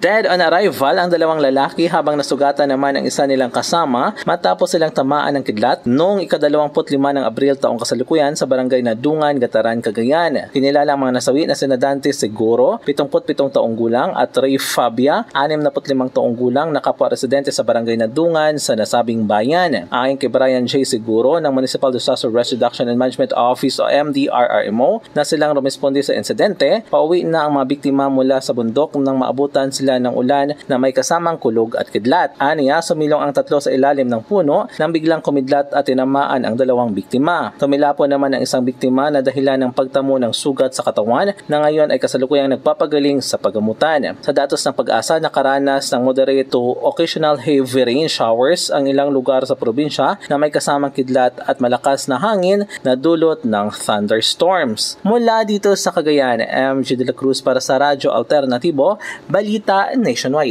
Dead on arrival ang dalawang lalaki habang nasugatan naman ang isa nilang kasama matapos silang tamaan ng kidlat noong ikadalawamput lima ng Abril taong kasalukuyan sa barangay Nadungan, Gataran, Cagayan. Kinilala ang mga nasawi na sina Dante Seguro, 77 taong gulang at Ray Fabia, 65 taong gulang na kapwa residente sa barangay Nadungan sa nasabing bayan. Ayon kay Brian J. Seguro ng Municipal Disaster Risk Reduction and Management Office o MDRRMO na silang rumisponde sa insidente, pauwi na ang mga biktima mula sa bundok nang maabutan sila ng ulan na may kasamang kulog at kidlat. Aniya, sumilong ang tatlo sa ilalim ng puno nang biglang kumidlat at tinamaan ang dalawang biktima. Tumilapo naman ang isang biktima na dahilan ng pagtamo ng sugat sa katawan na ngayon ay kasalukuyang nagpapagaling sa pagamutan. Sa datos ng pag-asa, nakaranas ng moderate to occasional heavy rain showers ang ilang lugar sa probinsya na may kasamang kidlat at malakas na hangin na dulot ng thunderstorms. Mula dito sa Cagayan, MG De La Cruz para sa Radyo Alternatibo, Balita nationwide.